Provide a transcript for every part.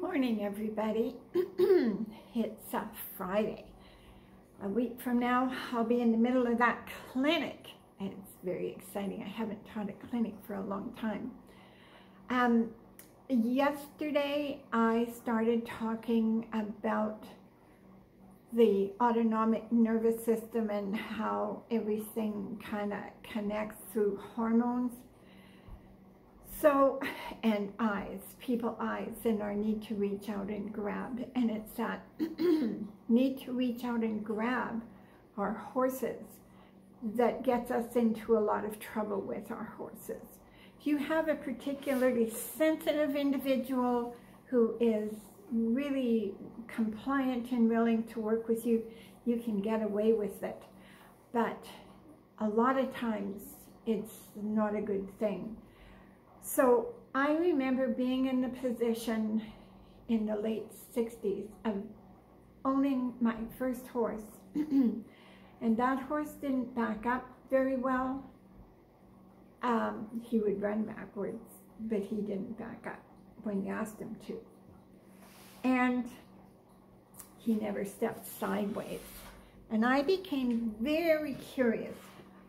morning, everybody. it's a Friday. A week from now, I'll be in the middle of that clinic. And it's very exciting. I haven't taught a clinic for a long time. Um, yesterday, I started talking about the autonomic nervous system and how everything kind of connects through hormones so, and eyes, people eyes, and our need to reach out and grab. And it's that need to reach out and grab our horses that gets us into a lot of trouble with our horses. If you have a particularly sensitive individual who is really compliant and willing to work with you, you can get away with it. But a lot of times it's not a good thing. So I remember being in the position in the late 60s of owning my first horse. and that horse didn't back up very well. Um, he would run backwards, but he didn't back up when you asked him to. And he never stepped sideways. And I became very curious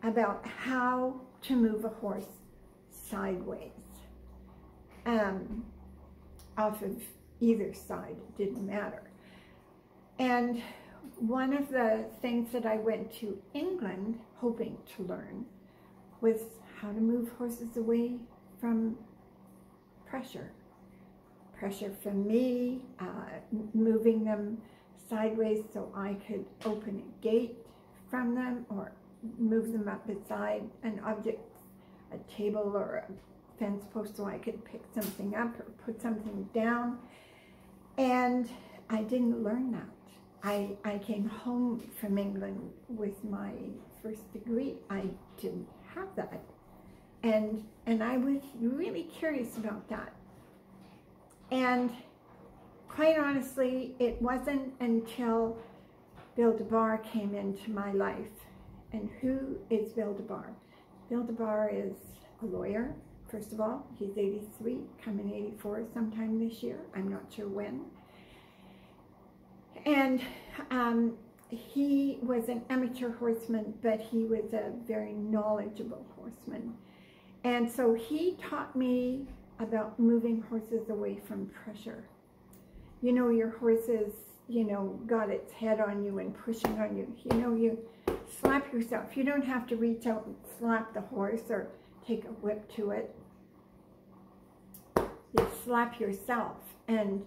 about how to move a horse sideways um, off of either side, it didn't matter. And one of the things that I went to England hoping to learn was how to move horses away from pressure. Pressure from me, uh, moving them sideways so I could open a gate from them or move them up beside an object, a table or a fence post so I could pick something up or put something down. And I didn't learn that. I, I came home from England with my first degree. I didn't have that. And, and I was really curious about that. And quite honestly, it wasn't until Bill DeBar came into my life. And who is Bill DeBar? Bill DeBar is a lawyer, First of all, he's 83, coming 84 sometime this year. I'm not sure when. And um, he was an amateur horseman, but he was a very knowledgeable horseman. And so he taught me about moving horses away from pressure. You know, your horses, you know, got its head on you and pushing on you. You know, you slap yourself. You don't have to reach out and slap the horse or take a whip to it you slap yourself. And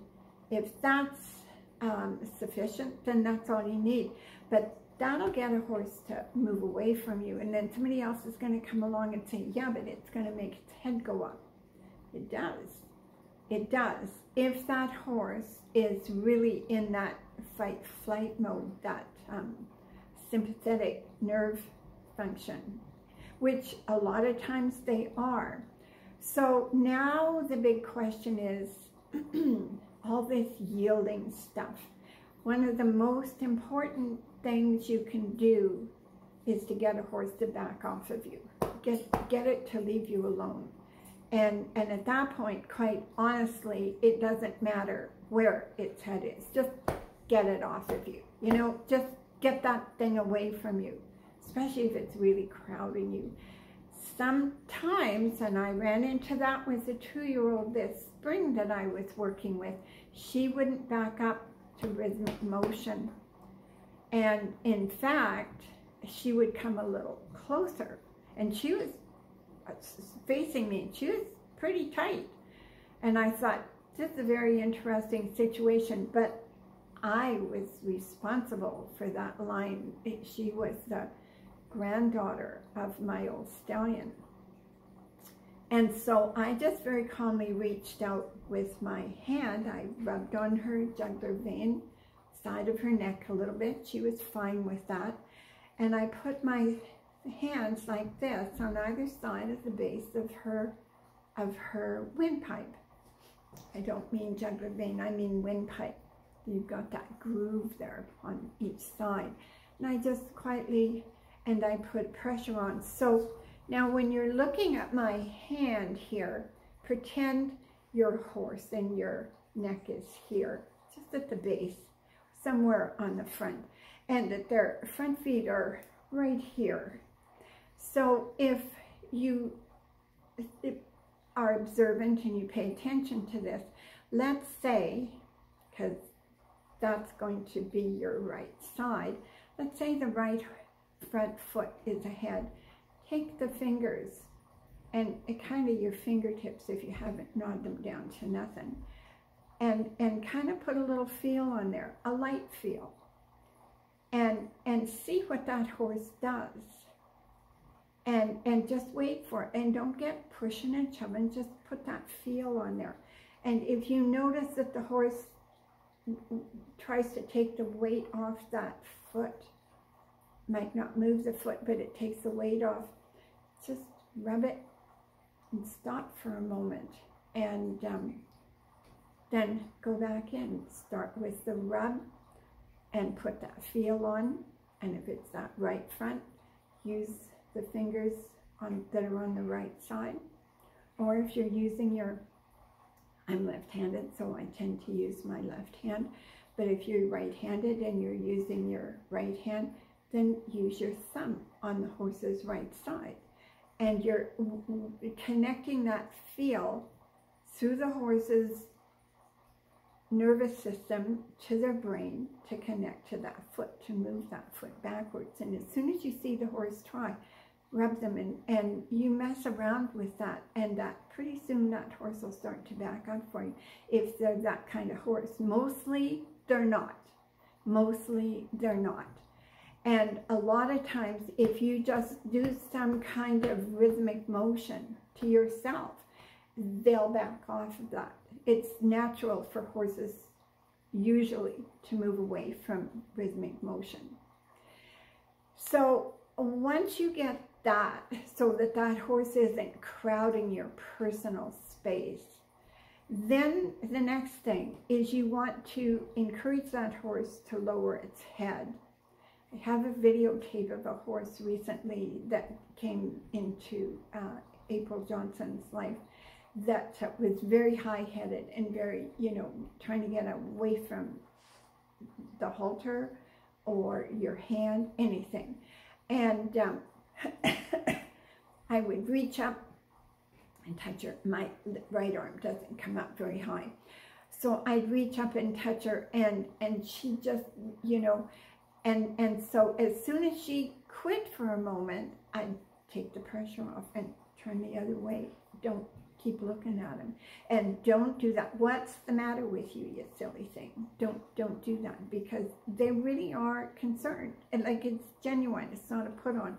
if that's um, sufficient, then that's all you need. But that'll get a horse to move away from you. And then somebody else is going to come along and say, yeah, but it's going to make its head go up. It does. It does. If that horse is really in that fight-flight mode, that um, sympathetic nerve function, which a lot of times they are, so now the big question is all this yielding stuff. One of the most important things you can do is to get a horse to back off of you. Get, get it to leave you alone. And, and at that point, quite honestly, it doesn't matter where its head is. Just get it off of you. You know, just get that thing away from you, especially if it's really crowding you sometimes, and I ran into that with a two-year-old this spring that I was working with, she wouldn't back up to rhythmic motion. And in fact, she would come a little closer. And she was facing me. She was pretty tight. And I thought, this is a very interesting situation. But I was responsible for that line. She was the granddaughter of my old stallion. And so I just very calmly reached out with my hand. I rubbed on her jugular vein, side of her neck a little bit. She was fine with that. And I put my hands like this on either side of the base of her of her windpipe. I don't mean jugular vein, I mean windpipe. You've got that groove there on each side. And I just quietly and I put pressure on. So now when you're looking at my hand here, pretend your horse and you're neck is here, just at the base, somewhere on the front, and that their front feet are right here. So if you are observant and you pay attention to this, let's say, because that's going to be your right side, let's say the right front foot is ahead. Take the fingers and kind of your fingertips if you haven't gnawed them down to nothing. And and kind of put a little feel on there a light feel. And and see what that horse does. And and just wait for it. And don't get pushing and shoving just put that feel on there. And if you notice that the horse tries to take the weight off that foot might not move the foot but it takes the weight off. Just rub it and stop for a moment and um, then go back in. Start with the rub and put that feel on. And if it's that right front use the fingers on that are on the right side. Or if you're using your I'm left-handed so I tend to use my left hand. But if you're right-handed and you're using your right hand then use your thumb on the horse's right side and you're connecting that feel through the horse's nervous system to their brain to connect to that foot, to move that foot backwards. And as soon as you see the horse try, rub them and, and you mess around with that and that pretty soon that horse will start to back up for you if they're that kind of horse. Mostly they're not. Mostly they're not. And a lot of times if you just do some kind of rhythmic motion to yourself, they'll back off of that it's natural for horses usually to move away from rhythmic motion. So once you get that, so that that horse isn't crowding your personal space, then the next thing is you want to encourage that horse to lower its head. I have a videotape of a horse recently that came into uh, April Johnson's life that was very high-headed and very, you know, trying to get away from the halter or your hand, anything. And um, I would reach up and touch her. My right arm doesn't come up very high. So I'd reach up and touch her and, and she just, you know, and, and so as soon as she quit for a moment, I'd take the pressure off and turn the other way. Don't keep looking at him. And don't do that. What's the matter with you, you silly thing? Don't don't do that because they really are concerned. And like it's genuine. It's not a put on.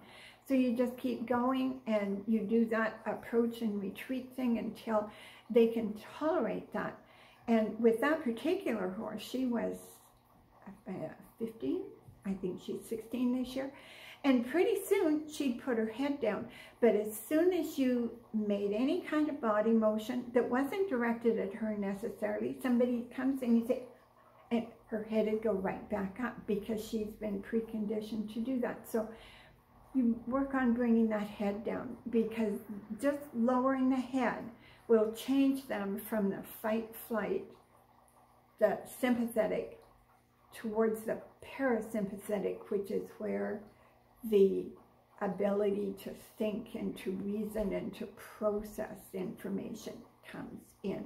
So you just keep going and you do that approach and retreat thing until they can tolerate that. And with that particular horse, she was uh, 15. I think she's 16 this year. And pretty soon she'd put her head down. But as soon as you made any kind of body motion that wasn't directed at her necessarily, somebody comes and you say, and her head would go right back up because she's been preconditioned to do that. So you work on bringing that head down because just lowering the head will change them from the fight flight, the sympathetic, towards the parasympathetic, which is where the ability to think and to reason and to process information comes in.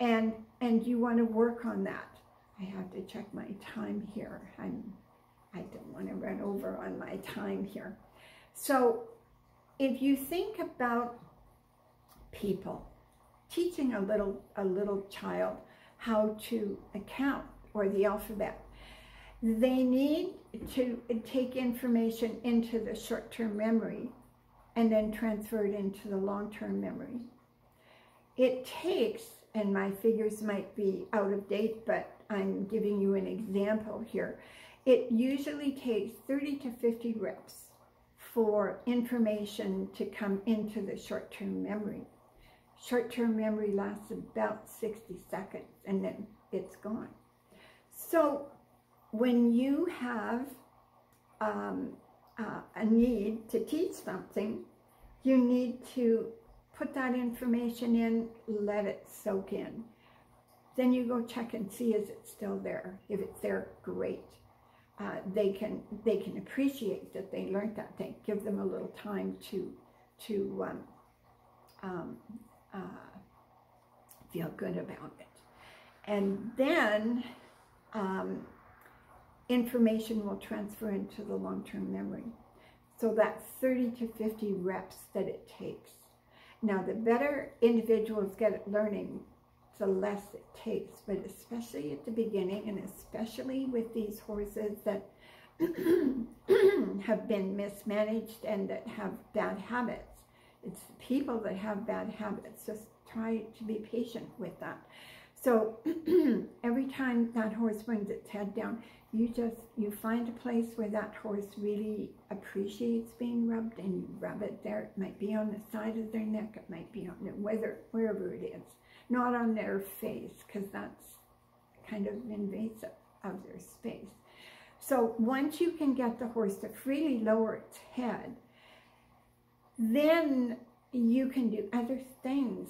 And, and you want to work on that. I have to check my time here. I'm, I don't want to run over on my time here. So if you think about people, teaching a little, a little child how to account or the alphabet, they need to take information into the short-term memory and then transfer it into the long-term memory. It takes, and my figures might be out of date, but I'm giving you an example here. It usually takes 30 to 50 reps for information to come into the short-term memory. Short-term memory lasts about 60 seconds and then it's gone. So when you have um, uh, a need to teach something, you need to put that information in, let it soak in. then you go check and see is it still there. If it's there, great. Uh, they can they can appreciate that they learned that thing. Give them a little time to to um, um, uh, feel good about it, and then um, information will transfer into the long-term memory. So that's 30 to 50 reps that it takes. Now, the better individuals get at learning, the less it takes, but especially at the beginning and especially with these horses that have been mismanaged and that have bad habits. It's people that have bad habits. Just try to be patient with that. So every time that horse brings its head down, you just, you find a place where that horse really appreciates being rubbed and you rub it there. It might be on the side of their neck, it might be on their, whether, wherever it is. Not on their face, because that's kind of invasive of their space. So once you can get the horse to freely lower its head, then you can do other things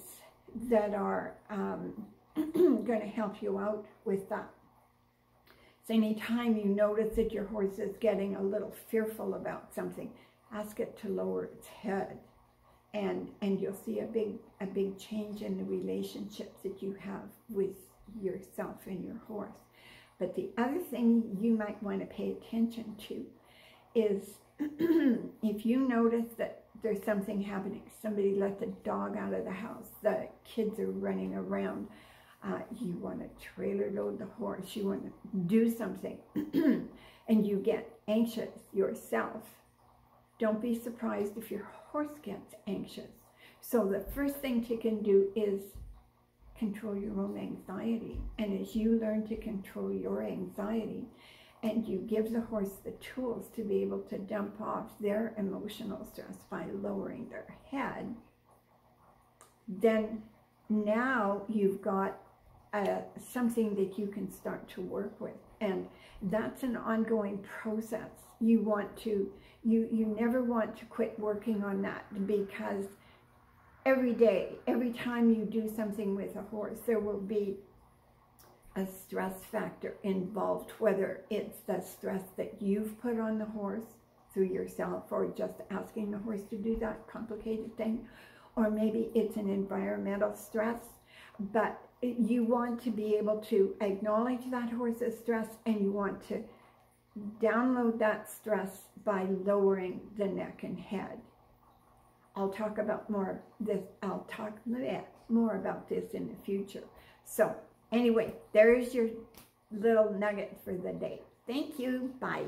that are um, going to help you out with that. So anytime you notice that your horse is getting a little fearful about something, ask it to lower its head. And, and you'll see a big, a big change in the relationships that you have with yourself and your horse. But the other thing you might want to pay attention to is if you notice that there's something happening, somebody let the dog out of the house, the kids are running around, uh, you want to trailer load the horse, you want to do something, and you get anxious yourself, don't be surprised if your horse gets anxious. So the first thing you can do is control your own anxiety. And as you learn to control your anxiety, and you give the horse the tools to be able to dump off their emotional stress by lowering their head, then now you've got uh, something that you can start to work with. And that's an ongoing process. You want to, you, you never want to quit working on that because every day, every time you do something with a horse, there will be a stress factor involved, whether it's the stress that you've put on the horse through yourself or just asking the horse to do that complicated thing, or maybe it's an environmental stress, but you want to be able to acknowledge that horse's stress and you want to download that stress by lowering the neck and head. I'll talk about more this I'll talk more about this in the future. So anyway, there's your little nugget for the day. Thank you. Bye.